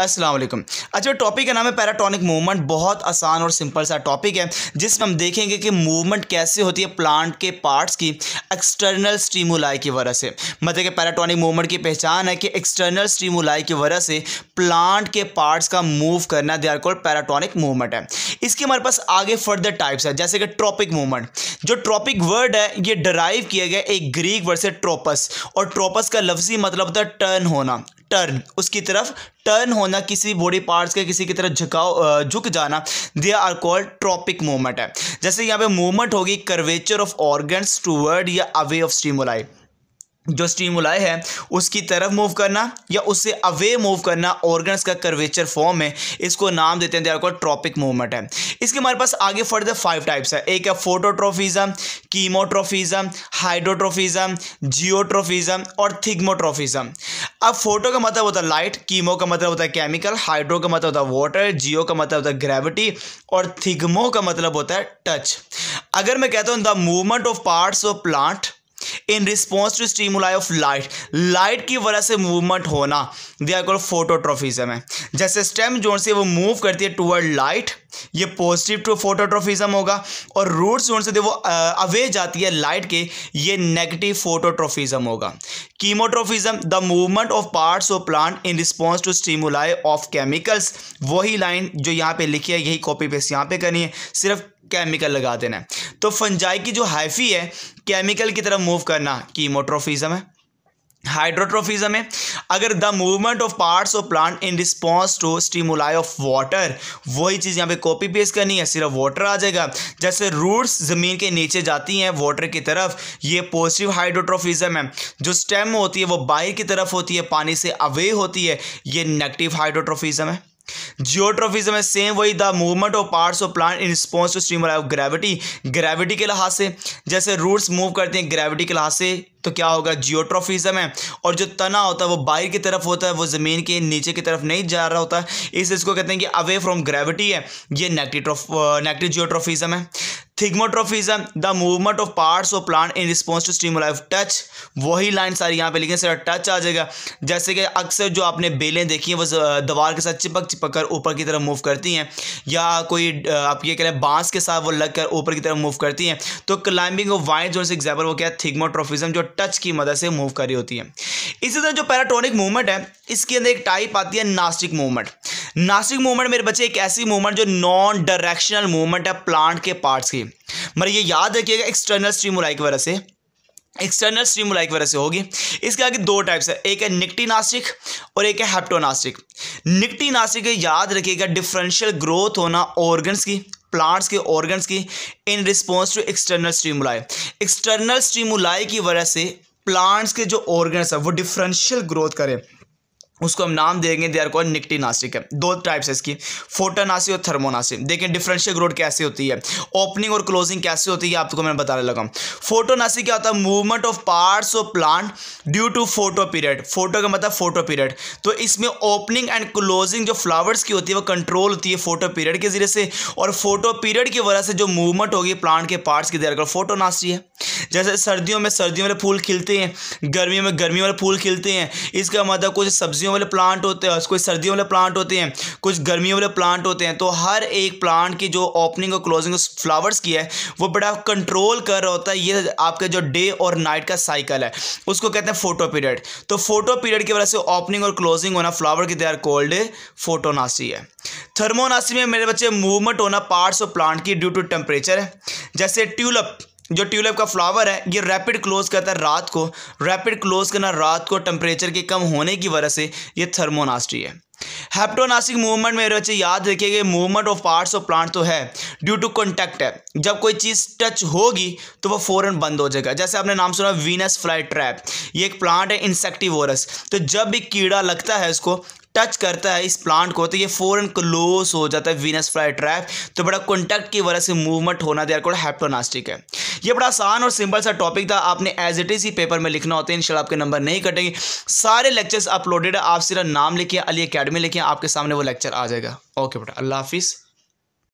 अस्सलाम वालेकुम। अच्छा टॉपिक का नाम है पैराटोनिक मूवमेंट बहुत आसान और सिंपल सा टॉपिक है, जिसमें हम देखेंगे कि मूवमेंट कैसे होती है प्लांट के पार्ट्स की एक्सटर्नल स्टीमुलाई की वजह से। मतलब कि पैराटोनिक मूवमेंट की पहचान है कि एक्सटर्नल स्टीमुलाई की वजह से प्लांट के पार्ट्स का मूव करना they are called paratonic movement है। इसके हमारे पास आगे फर्दर टाइप्स है, जैसे कि ट्रॉपिक मूवमेंट जो ट्रॉपिक वर्ड है, ये डराइव किया गया एक ग्रीक वर्ड से ट्रोपस और ट्रोपस का लफ्जी मतलब होता है टर्न होना। टर्न उसकी तरफ़ टर्न होना किसी बॉडी पार्ट्स के, किसी की तरफ़ झुकाव झुक जाना they are called tropic movement है। जैसे यहाँ पे मूवमेंट होगी कर्वेचर ऑफ़ ऑर्गन्स टूवर्ड या अवे ऑफ़ स्टीमुलाई जो स्टीमुलाई है, उसकी तरफ़ मूव करना या उससे अवे मूव करना ऑर्गन्स का कर्वेचर फॉर्म है, इसको नाम देते हैं को ट्रॉपिक मूवमेंट है। इसके हमारे पास आगे फर्दर फाइव टाइप्स है। एक है फोटोट्रोफिज्म कीमोट्रोफिज्म हाइड्रोट्रोफिज्म जियोट्रोफिज्म और थिग्मोट्रोफिज्म अब फ़ोटो का मतलब होता है लाइट कीमो का मतलब होता है केमिकल हाइड्रो का मतलब होता है वाटर जियो का मतलब होता है ग्रेविटी और थिग्मो का मतलब होता है टच अगर मैं कहता हूँ the movement of parts of plant in response to stimuli of light light की वजह से मूवमेंट होना। दे आर कॉल्ड फोटोट्रोफिज्म है। जैसे स्टेम जोन से वो मूव करती है टूवर्ड लाइट ये पॉजिटिव टू फोटोट्रोफिज्म होगा। और रूट जोन से वो अवे जाती है लाइट के, ये नेगेटिव फोटोट्रोफिज्म होगा। Chemotropism the movement of parts of plant in response to stimuli of chemicals वही लाइन जो यहाँ पे लिखी है, यही कॉपी पेस्ट यहाँ पे करनी है। सिर्फ़ केमिकल लगा देना है। तो फंजाई की जो हाइफी है, केमिकल की तरफ़ मूव करना, कीमोट्रोफिज्म है, हाइड्रोट्रोफिज्म है। अगर the movement of parts of plant in response to stimuli of water वही चीज़ यहाँ पे कॉपी पेस्ट करनी है, सिर्फ़ वाटर आ जाएगा। जैसे रूट्स ज़मीन के नीचे जाती हैं वाटर की तरफ़, ये पॉजिटिव हाइड्रोट्रोफिज्म है। जो स्टेम होती है, वो बाहर की तरफ़ होती है, पानी से अवे होती है, ये नेगेटिव हाइड्रोट्रोफिज्म है। जियोट्रोफिज्म है सेम वही the movement of parts of plant in response to stimuli of gravity gravity के लिहाज से, जैसे रूट्स मूव करते हैं ग्रेविटी के लिहाज से तो क्या होगा? जियोट्रोफिज्म है। और जो तना होता है, वो बाहर की तरफ़ होता है, वो ज़मीन के नीचे की तरफ़ नहीं जा रहा होता इस इसको कहते हैं कि अवे फ्रॉम ग्रेविटी है। ये नेगेटिव नेगेटिव जियोट्रोफिज्म है। Thigmotropism the movement of parts of plant in response to stimuli touch वही लाइन सारी यहाँ पे लिखे, सिर्फ़ टच आ जाएगा। जैसे कि अक्सर जो आपने बेलें देखी हैं, वो दीवार के साथ चिपक चिपक कर ऊपर की तरफ़ मूव करती हैं। या कोई आप ये कह रहे हैं, बाँस के साथ वो लग कर ऊपर की तरफ़ मूव करती हैं। तो क्लाइंबिंग ऑफ़ वाइन जो एग्ज़ाम्पल वो क्या है? थिग्मोट्रोफिज्म जो टच की मदद से मूव कर होती है। इसी तरह जो पैराटोनिक मूवमेंट है, इसके अंदर एक टाइप आती है नास्टिक मूवमेंट नास्टिक मूवमेंट मेरे बच्चे, एक ऐसी मूवमेंट जो नॉन डायरेक्शनल मूवमेंट है प्लांट के पार्ट्स की। मगर ये याद रखिएगा एक्सटर्नल स्ट्रीमुलाई की वजह से एक्सटर्नल स्ट्रीमुलाई की वजह से होगी। इसके आगे दो टाइप्स है, एक है निक्टीनास्टिक और एक है हेप्टोनास्टिक निक्टीनास्टिक याद रखिएगा डिफरेंशियल ग्रोथ होना ऑर्गन्स की। प्लांट्स के ऑर्गन्स की in response to external stimuli external stimuli की वजह से प्लांट्स के जो ऑर्गन्स हैं, वो डिफरेंशियल ग्रोथ करें। उसको हम नाम देंगे दे आर कॉल निक्टीनास्टिक है। दो टाइप्स है इसकी फोटोनासी और थर्मोनासी देखें डिफरेंशियल ग्रोथ कैसे होती है? ओपनिंग और क्लोजिंग कैसे होती है आपको मैं बताने लगा फोटोनासी क्या होता है? Movement of parts of plant due to photo period photo का मतलब फ़ोटो पीरियड तो इसमें ओपनिंग एंड क्लोजिंग जो फ्लावर्स की होती है, वो कंट्रोल होती है फ़ोटो पीरियड के ज़रिए से। और फ़ोटो पीरियड की वजह से जो मूवमेंट होगी प्लांट के पार्ट्स की देर कर फोटोनासी है। जैसे सर्दियों में, सर्दियों वाले फूल खिलते हैं, गर्मियों में गर्मियों वाले फूल खिलते हैं, इसका मतलब कुछ सब्जियों सर्दियों वाले प्लांट होते हैं कुछ सर्दियों वाले प्लांट होते हैं, कुछ गर्मियों वाले प्लांट होते हैं तो हर एक प्लांट की जो ओपनिंग और क्लोजिंग फ्लावर्स की है, वो बड़ा कंट्रोल कर रहा होता है, ये आपका जो डे और नाइट का साइकिल है। उसको कहते हैं फ़ोटो पीरियड तो फ़ोटो पीरियड की वजह से ओपनिंग और क्लोजिंग होना फ्लावर की आर कोल्ड फोटोनासी है। थर्मोनासी में मेरे बच्चे मूवमेंट होना पार्ट्स ऑफ़ प्लांट की ड्यू टू टेम्परेचर है। जैसे ट्यूलप जो ट्यूलिप का फ्लावर है, ये रैपिड क्लोज करता है रात को। रैपिड क्लोज करना रात को टेम्परेचर के कम होने की वजह से ये थर्मोनास्ट्री है। हेप्टोनास्टिक मूवमेंट मेरे बच्चे, याद रखिएगा movement of parts of plant तो है। ड्यू टू कॉन्टैक्ट है। जब कोई चीज़ टच होगी तो वो फ़ौरन बंद हो जाएगा। जैसे आपने नाम सुना वीनस फ्लाई ट्रैप ये एक प्लांट है इंसेक्टिवोरस तो जब भी कीड़ा लगता है इसको टच करता है इस प्लांट को तो ये फ़ौरन क्लोज हो जाता है वीनस फ्लाई ट्रैप तो बड़ा कॉन्टैक्ट की वजह से मूवमेंट होना देर को हैप्टोनास्टिक है। ये बड़ा आसान और सिंपल सा टॉपिक था। आपने एज इट इज़ ही पेपर में लिखना होता है, इनशाला आपके नंबर नहीं कटेंगे। सारे लेक्चर्स अपलोडेड है, आप सिर्फ़ नाम लिखिए, अली अकेडमी लिखिए, आपके सामने वो लेक्चर आ जाएगा। ओके बेटा, अल्लाह हाफिज़।